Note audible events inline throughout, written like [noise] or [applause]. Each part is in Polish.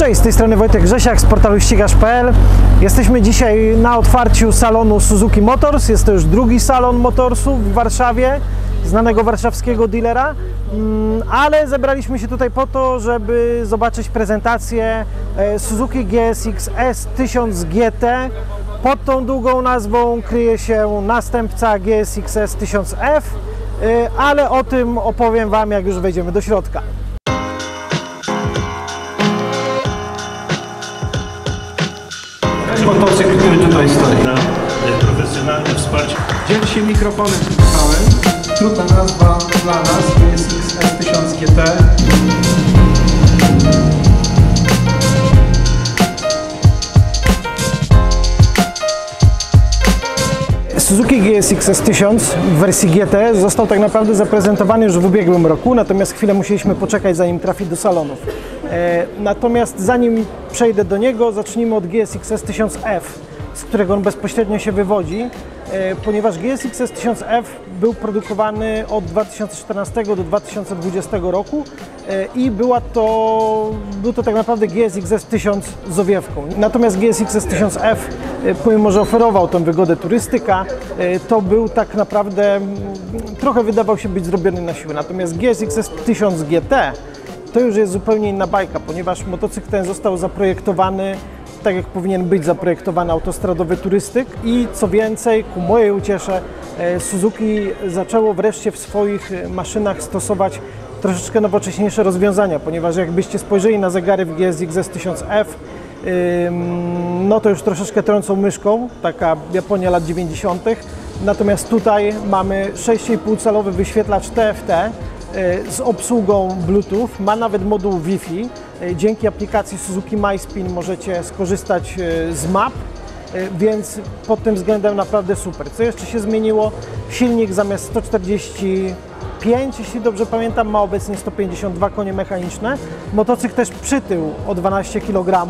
Cześć, z tej strony Wojtek Grzesiak z portalu ścigasz.pl. Jesteśmy dzisiaj na otwarciu salonu Suzuki Motors. Jest to już drugi salon motorsu w Warszawie, znanego warszawskiego dealera. Mm, Ale zebraliśmy się tutaj po to, żeby zobaczyć prezentację e, Suzuki GSX S1000 GT. Pod tą długą nazwą kryje się następca GSX S1000F, e, ale o tym opowiem Wam, jak już wejdziemy do środka. Motocykl, który tutaj stoi. na profesjonalne wsparcie. Dziel się mikrofonem słuchałem. Trudna nazwa dla nas, GSX S1000 GT. Suzuki GSX S1000 w wersji GT został tak naprawdę zaprezentowany już w ubiegłym roku, natomiast chwilę musieliśmy poczekać zanim trafi do salonów. E, natomiast zanim przejdę do niego, zacznijmy od GSX S1000F, z którego on bezpośrednio się wywodzi, e, ponieważ GSX S1000F był produkowany od 2014 do 2020 roku e, i była to, był to tak naprawdę GSX S1000 z owiewką. Natomiast GSX S1000F, e, pomimo że oferował tę wygodę turystyka, to był tak naprawdę, mm, trochę wydawał się być zrobiony na siłę. Natomiast GSX S1000 GT to już jest zupełnie inna bajka, ponieważ motocykl ten został zaprojektowany tak jak powinien być zaprojektowany autostradowy turystyk i co więcej, ku mojej uciesze, e, Suzuki zaczęło wreszcie w swoich e, maszynach stosować troszeczkę nowocześniejsze rozwiązania, ponieważ jakbyście spojrzeli na zegary w GSX S1000F, ym, no to już troszeczkę trącą myszką, taka Japonia lat 90. Natomiast tutaj mamy 6,5 calowy wyświetlacz TFT, z obsługą Bluetooth, ma nawet moduł Wi-Fi. E, Dzięki aplikacji Suzuki MySpin możecie skorzystać e, z map, e, więc pod tym względem naprawdę super. Co jeszcze się zmieniło? Silnik zamiast 145, jeśli dobrze pamiętam, ma obecnie 152 konie mechaniczne. Motocykl też przytył o 12 kg,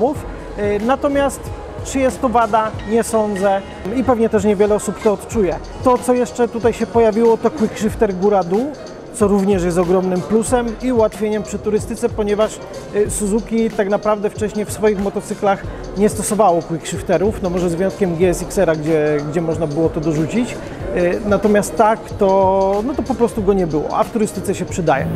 natomiast czy jest to wada? Nie sądzę i pewnie też niewiele osób to odczuje. To, co jeszcze tutaj się pojawiło, to quick shifter góra-dół, co również jest ogromnym plusem i ułatwieniem przy turystyce, ponieważ y, Suzuki tak naprawdę wcześniej w swoich motocyklach nie stosowało quick shifterów, no może z wyjątkiem GSX-era, gdzie, gdzie można było to dorzucić. Y, Natomiast tak, to, no to po prostu go nie było, a w turystyce się przydaje.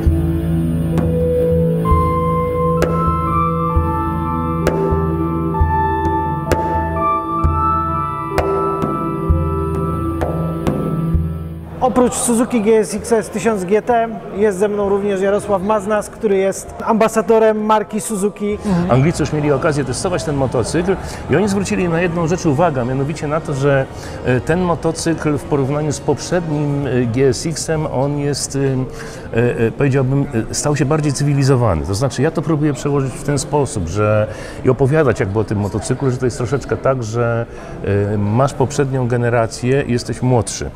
Oprócz Suzuki GSX S1000 GT jest ze mną również Jarosław Maznas, który jest ambasadorem marki Suzuki. Anglicy już mieli okazję testować ten motocykl i oni zwrócili na jedną rzecz uwagę, mianowicie na to, że e, ten motocykl w porównaniu z poprzednim e, GSX-em, on jest, e, powiedziałbym, stał się bardziej cywilizowany. To znaczy, ja to próbuję przełożyć w ten sposób, że i opowiadać jakby o tym motocyklu, że to jest troszeczkę tak, że masz poprzednią generację i jesteś młodszy.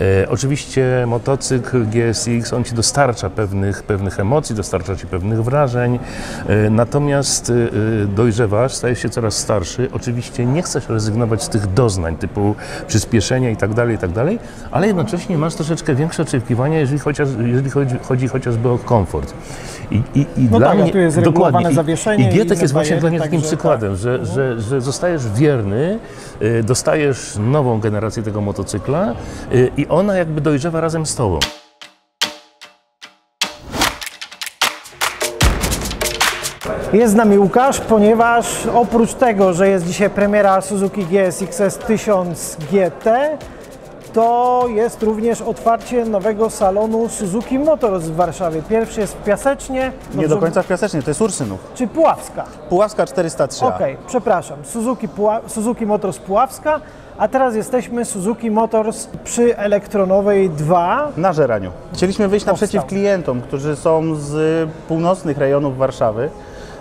E, oczywiście motocykl GSX, on Ci dostarcza pewnych, pewnych emocji, dostarcza Ci pewnych wrażeń, e, natomiast e, dojrzewasz, stajesz się coraz starszy, oczywiście nie chcesz rezygnować z tych doznań typu przyspieszenia i tak dalej, i tak dalej, ale jednocześnie masz troszeczkę większe oczekiwania, jeżeli, chociaż, jeżeli chodzi, chodzi chociażby o komfort. I, i, i No dla tak, mnie, tu jest dokładnie, zawieszenie I, i Gietek jest właśnie dla mnie takim także przykładem, tak. że, że, że zostajesz wierny, y, dostajesz nową generację tego motocykla y, i ona jakby dojrzewa razem z tobą. Jest z nami Łukasz, ponieważ oprócz tego, że jest dzisiaj premiera Suzuki GSX S1000 GT, to jest również otwarcie nowego salonu Suzuki Motors w Warszawie. Pierwszy jest w Piasecznie, Nie dobrze- do końca w Piasecznie, to jest Ursynów. czy Puławska. Puławska 403. Okej, przepraszam. Suzuki, Puła- Suzuki Motors Puławska, a teraz jesteśmy Suzuki Motors przy Elektronowej 2. Na Żeraniu. Chcieliśmy wyjść Powstał. naprzeciw klientom, którzy są z północnych rejonów Warszawy.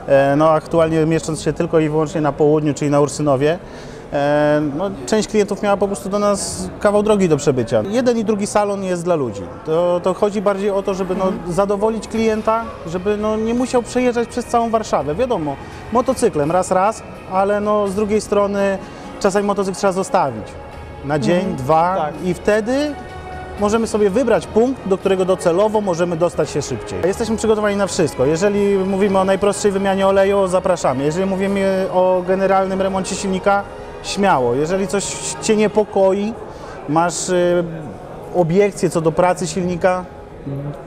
E, No, aktualnie mieszcząc się tylko i wyłącznie na południu, czyli na Ursynowie. E, No, część klientów miała po prostu do nas kawał drogi do przebycia. Jeden i drugi salon jest dla ludzi. To, to chodzi bardziej o to, żeby no, zadowolić klienta, żeby no, nie musiał przejeżdżać przez całą Warszawę. Wiadomo, motocyklem raz, raz, ale no, z drugiej strony czasami motocykl trzeba zostawić na dzień, dwa tak. i wtedy możemy sobie wybrać punkt, do którego docelowo możemy dostać się szybciej. Jesteśmy przygotowani na wszystko. Jeżeli mówimy o najprostszej wymianie oleju, zapraszamy. Jeżeli mówimy o generalnym remoncie silnika, śmiało. Jeżeli coś Cię niepokoi, masz y, obiekcje co do pracy silnika,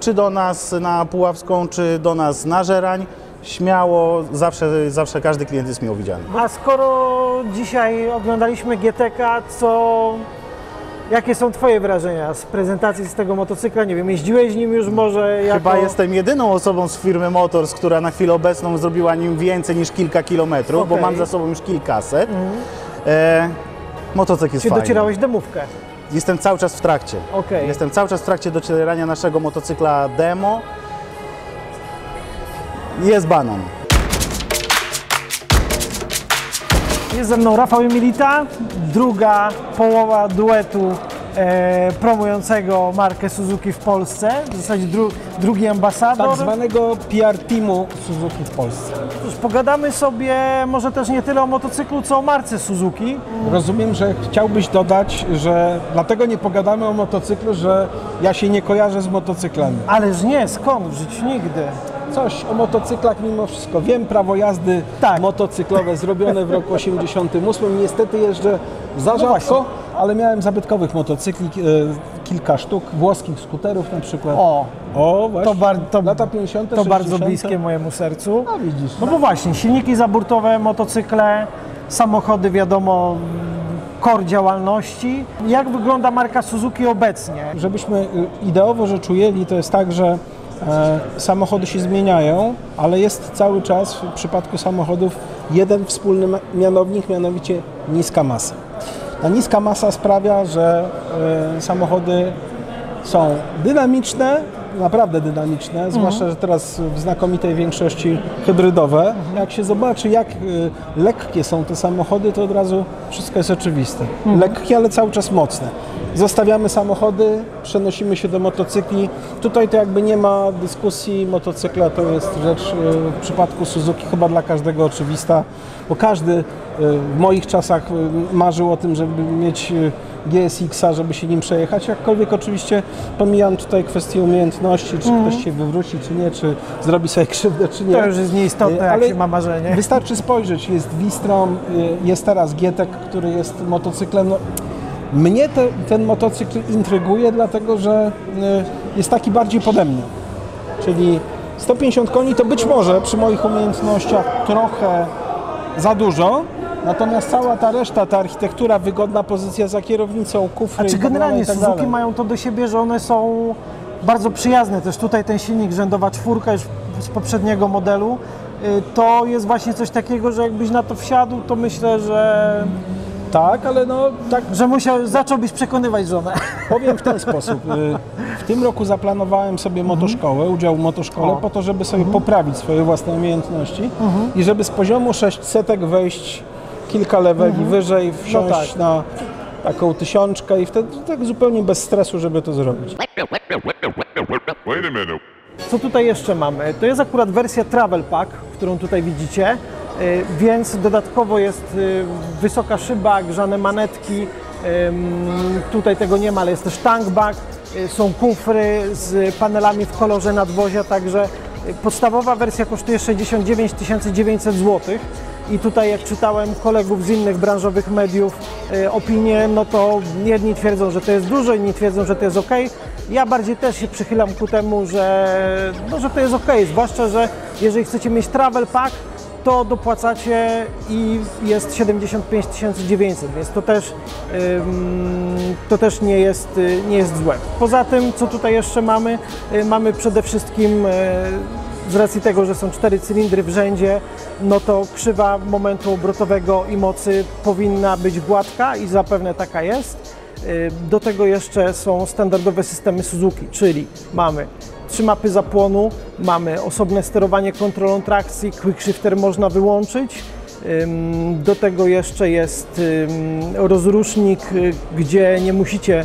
czy do nas na Puławską, czy do nas na Żerań, śmiało, zawsze, zawsze każdy klient jest miło widziany. A skoro dzisiaj oglądaliśmy GTK, co... Jakie są Twoje wrażenia z prezentacji z tego motocykla? Nie wiem, jeździłeś nim już może jako... Chyba jestem jedyną osobą z firmy Motors, która na chwilę obecną zrobiła nim więcej niż kilka kilometrów, bo Okej. mam za sobą już kilkaset. E, motocykl jest Czy fajny. docierałeś demówkę? Jestem cały czas w trakcie. Okej. Jestem cały czas w trakcie docierania naszego motocykla demo. Jest banan. Jest ze mną Rafał Emilita, druga połowa duetu e, promującego markę Suzuki w Polsce, w zasadzie dru, drugi ambasador. tak zwanego PR teamu Suzuki w Polsce. Cóż, pogadamy sobie może też nie tyle o motocyklu, co o marce Suzuki. Rozumiem, że chciałbyś dodać, że dlatego nie pogadamy o motocyklu, że ja się nie kojarzę z motocyklami. Ależ nie, skąd w życiu nigdy. Coś o motocyklach mimo wszystko. Wiem prawo jazdy Tak. motocyklowe zrobione w roku [laughs] 88. Niestety jeżdżę za No rzadko, ale miałem zabytkowych motocykli, e, kilka sztuk, włoskich skuterów na przykład. O, o właśnie. to, bar, to, Lata 50. to 60. bardzo bliskie mojemu sercu. No widzisz. No bo właśnie, silniki zaburtowe, motocykle, samochody, wiadomo, kor działalności. Jak wygląda marka Suzuki obecnie? Żebyśmy y, ideowo rzecz ujęli, to jest tak, że e, samochody się zmieniają, ale jest cały czas w przypadku samochodów jeden wspólny mianownik, mianowicie niska masa. Ta niska masa sprawia, że e, samochody są dynamiczne, naprawdę dynamiczne, zwłaszcza, że teraz w znakomitej większości hybrydowe. Jak się zobaczy, jak y, lekkie są te samochody, to od razu wszystko jest oczywiste. Lekkie, ale cały czas mocne. Zostawiamy samochody, przenosimy się do motocykli. Tutaj to jakby nie ma dyskusji, motocykla to jest rzecz y, w przypadku Suzuki chyba dla każdego oczywista, bo każdy y, w moich czasach y, marzył o tym, żeby mieć GSX-a, żeby się nim przejechać, jakkolwiek oczywiście pomijam tutaj kwestię umiejętności, czy ktoś się wywróci, czy nie, czy zrobi sobie [laughs] krzywdę, czy nie. To już jest nieistotne, Y, jak ale się ma marzenie. Wystarczy spojrzeć, jest Wistrom, y, jest teraz Gietek, który jest motocyklem. No, mnie te, ten motocykl intryguje, dlatego że y, jest taki bardziej pode mnie. Czyli 150 koni to być może przy moich umiejętnościach trochę za dużo, natomiast cała ta reszta, ta architektura, wygodna pozycja za kierownicą, kufry A czy tak generalnie tak Suzuki mają to do siebie, że one są bardzo przyjazne. Też tutaj ten silnik rzędowa czwórka już z poprzedniego modelu, y, to jest właśnie coś takiego, że jakbyś na to wsiadł, to myślę, że, Tak, ale no tak że musiał, zacząłbyś przekonywać żonę. [laughs] Powiem w ten sposób. y, W tym roku zaplanowałem sobie motoszkołę, udział w motoszkole, Mhm. O. po to, żeby sobie poprawić swoje własne umiejętności i żeby z poziomu 600 wejść kilka leveli wyżej, wsiąść Mhm. tak. na taką tysiączkę i wtedy tak zupełnie bez stresu, żeby to zrobić. Co tutaj jeszcze mamy? To jest akurat wersja Travel Pack, którą tutaj widzicie, więc dodatkowo jest y, wysoka szyba, grzane manetki, tutaj tego nie ma, ale jest też tankback, y, są kufry z panelami w kolorze nadwozia, także y, podstawowa wersja kosztuje 69 900 zł. I tutaj jak czytałem kolegów z innych branżowych mediów y, opinie, no to jedni twierdzą, że to jest dużo, inni twierdzą, że to jest ok. Ja bardziej też się przychylam ku temu, że, no, że to jest ok, zwłaszcza, że jeżeli chcecie mieć travel pack, to dopłacacie i jest 75 900, więc to też, to też nie, jest, y, nie jest złe. Poza tym, co tutaj jeszcze mamy? Y, Mamy przede wszystkim y, z racji tego, że są cztery cylindry w rzędzie, no to krzywa momentu obrotowego i mocy powinna być gładka i zapewne taka jest. Y, Do tego jeszcze są standardowe systemy Suzuki, czyli mamy trzy mapy zapłonu, mamy osobne sterowanie kontrolą trakcji, quick shifter można wyłączyć. Do tego jeszcze jest rozrusznik, y, gdzie nie musicie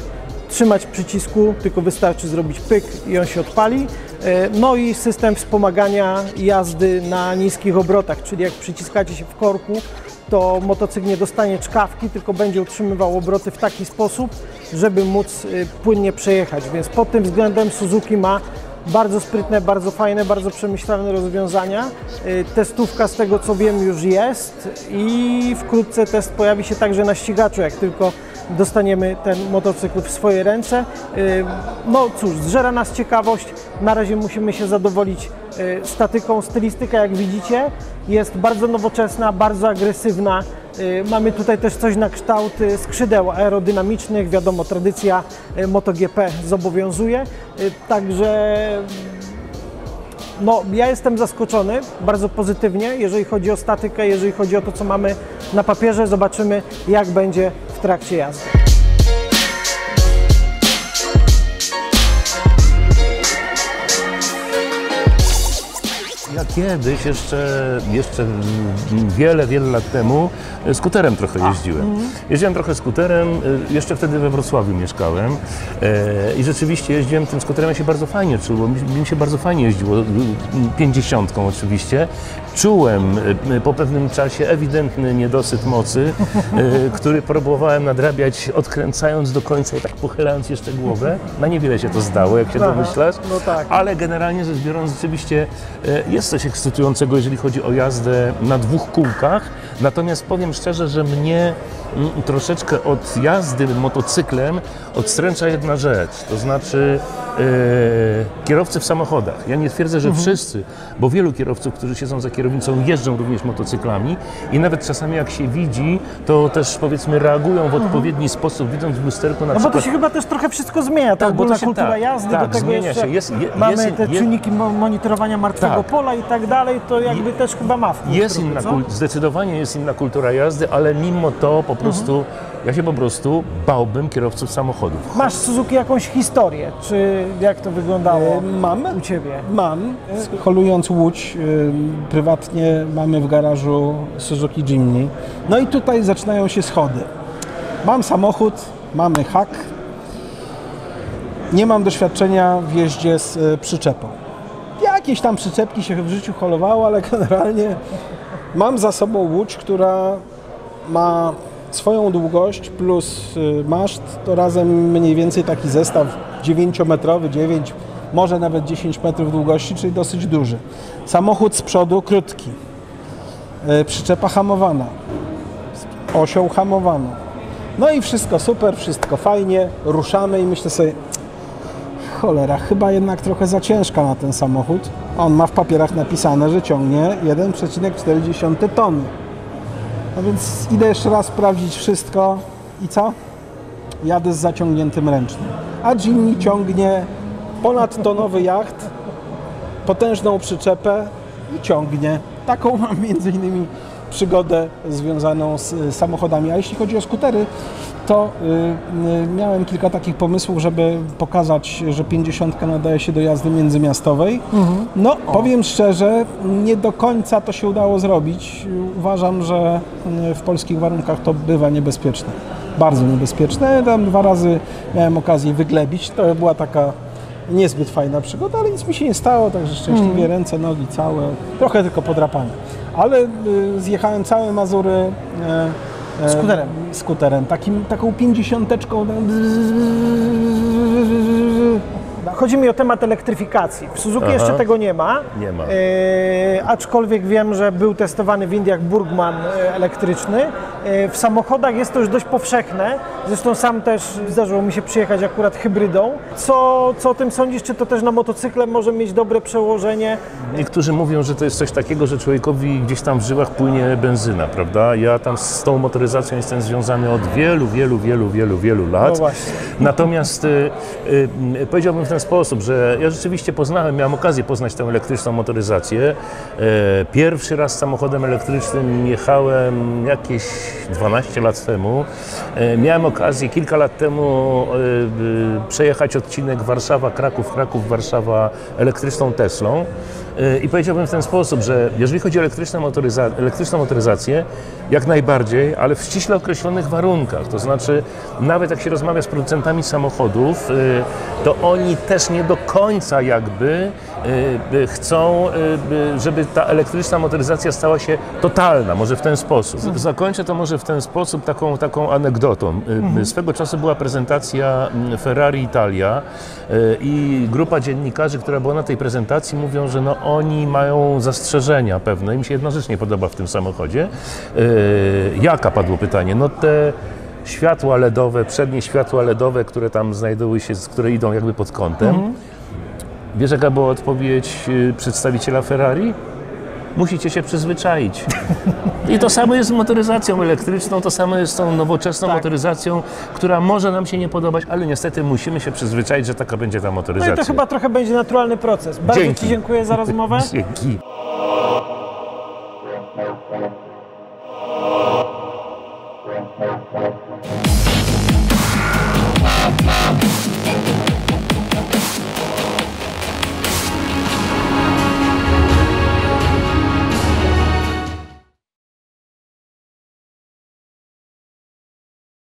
trzymać przycisku, tylko wystarczy zrobić pyk i on się odpali. E, No i system wspomagania jazdy na niskich obrotach, czyli jak przyciskacie się w korku, to motocykl nie dostanie czkawki, tylko będzie utrzymywał obroty w taki sposób, żeby móc y, płynnie przejechać. Więc pod tym względem Suzuki ma bardzo sprytne, bardzo fajne, bardzo przemyślane rozwiązania. Y, Testówka z tego co wiem już jest i wkrótce test pojawi się także na ścigaczu, jak tylko dostaniemy ten motocykl w swoje ręce. Y, No cóż, zżera nas ciekawość. Na razie musimy się zadowolić y, statyką. Stylistyka, jak widzicie, jest bardzo nowoczesna, bardzo agresywna. Y, Mamy tutaj też coś na kształt skrzydeł aerodynamicznych. Wiadomo, tradycja MotoGP zobowiązuje. Także no, ja jestem zaskoczony bardzo pozytywnie, jeżeli chodzi o statykę, jeżeli chodzi o to, co mamy na papierze. Zobaczymy, jak będzie w trakcie jazdy. Ja kiedyś, jeszcze, jeszcze wiele, wiele lat temu, e, skuterem trochę jeździłem. Jeździłem trochę skuterem, e, jeszcze wtedy we Wrocławiu mieszkałem e, i rzeczywiście jeździłem tym skuterem, ja się bardzo fajnie czuł, bo mi, się bardzo fajnie jeździło, pięćdziesiątką oczywiście. Czułem po pewnym czasie ewidentny niedosyt mocy, który próbowałem nadrabiać odkręcając do końca i tak pochylając jeszcze głowę. Na niewiele się to zdało, jak się domyślasz. no tak. Ale generalnie rzecz biorąc, rzeczywiście e, jest coś ekscytującego, jeżeli chodzi o jazdę na dwóch kółkach. Natomiast powiem szczerze, że mnie mm, troszeczkę od jazdy motocyklem odstręcza jedna rzecz, to znaczy e, kierowcy w samochodach. Ja nie twierdzę, że wszyscy, bo wielu kierowców, którzy siedzą za kierownicą, jeżdżą również motocyklami i nawet czasami jak się widzi, to też powiedzmy reagują w odpowiedni sposób, widząc w lusterku na No bo to przykład się chyba też trochę wszystko zmienia, ta Tak, bo się- kultura tak, jazdy, tak, do tego zmienia jeszcze się. Jest- je- mamy jest- te je- czynniki mo- monitorowania martwego Tak. pola i tak dalej, to jakby też chyba ma wpływ Jest inna, zdecydowanie jest inna kultura jazdy, ale mimo to po prostu, ja się po prostu bałbym kierowców samochodów. Masz Suzuki jakąś historię, czy jak to wyglądało E, Mam. u Ciebie? Mam. Holując Łódź, y, prywatnie mamy w garażu Suzuki Jimny. No i tutaj zaczynają się schody. Mam samochód, mamy hak. Nie mam doświadczenia w jeździe z przyczepą. Jakieś tam przyczepki się w życiu holowało, ale generalnie mam za sobą Łódź, która ma swoją długość plus y, maszt, to razem mniej więcej taki zestaw 9-metrowy, 9, może nawet 10 metrów długości, czyli dosyć duży. Samochód z przodu krótki, y, przyczepa hamowana, osią hamowaną. No i wszystko super, wszystko fajnie, ruszamy i myślę sobie, cholera, chyba jednak trochę za ciężka na ten samochód. On ma w papierach napisane, że ciągnie 1,4 tony. No więc idę jeszcze raz sprawdzić wszystko i co? Jadę z zaciągniętym ręcznym. A Jimny ciągnie ponadtonowy jacht, potężną przyczepę i ciągnie. Taką mam między innymi przygodę związaną z samochodami. A jeśli chodzi o skutery, to y, y, miałem kilka takich pomysłów, żeby pokazać, że 50 nadaje się do jazdy międzymiastowej. No, powiem szczerze, nie do końca to się udało zrobić. Uważam, że y, w polskich warunkach to bywa niebezpieczne. Bardzo niebezpieczne. Tam dwa razy miałem okazję wyglebić. To była taka niezbyt fajna przygoda, ale nic mi się nie stało, także szczęśliwie ręce, nogi całe, trochę tylko podrapane. Ale zjechałem całe Mazury Skuterem. skuterem, takim, taką pięćdziesiąteczką. Chodzi mi o temat elektryfikacji. W Suzuki Aha. jeszcze tego nie ma. Nie ma. E, aczkolwiek wiem, że był testowany w Indiach Burgman e, elektryczny. E, w samochodach jest to już dość powszechne. Zresztą sam też zdarzyło mi się przyjechać akurat hybrydą. Co, co o tym sądzisz? Czy to też na motocykle może mieć dobre przełożenie? Niektórzy mówią, że to jest coś takiego, że człowiekowi gdzieś tam w żyłach płynie benzyna, prawda? Ja tam z tą motoryzacją jestem związany od wielu, wielu, wielu, wielu, wielu lat. No właśnie. Natomiast y, y, powiedziałbym w ten sposób, że ja rzeczywiście poznałem, miałem okazję poznać tę elektryczną motoryzację. E, Pierwszy raz samochodem elektrycznym jechałem jakieś 12 lat temu. E, Miałem okazję kilka lat temu e, przejechać odcinek Warszawa-Kraków, Kraków-Warszawa elektryczną Teslą. E, I powiedziałbym w ten sposób, że jeżeli chodzi o elektryczną, motoryza- elektryczną motoryzację, jak najbardziej, ale w ściśle określonych warunkach. To znaczy, nawet jak się rozmawia z producentami samochodów, e, to oni też nie do końca jakby e, chcą, żeby ta elektryczna motoryzacja stała się totalna, może w ten sposób. Z- Zakończę to może w ten sposób taką, taką anegdotą. E, Swego czasu była prezentacja mm, Ferrari Italia i grupa dziennikarzy, która była na tej prezentacji, mówią, że no oni mają zastrzeżenia pewne. Im się jedna rzecz nie podoba w tym samochodzie. E, Jaka padło pytanie? No te światła LEDowe, przednie światła LEDowe, które tam znajdują się, które idą jakby pod kątem. Wiesz, jaka była odpowiedź y, przedstawiciela Ferrari? Musicie się przyzwyczaić. I to samo jest z motoryzacją elektryczną, to samo jest z tą nowoczesną motoryzacją, która może nam się nie podobać, ale niestety musimy się przyzwyczaić, że taka będzie ta No motoryzacja. i to chyba trochę będzie naturalny proces. Bardzo Dzięki. Ci dziękuję za rozmowę. [laughs] Dzięki.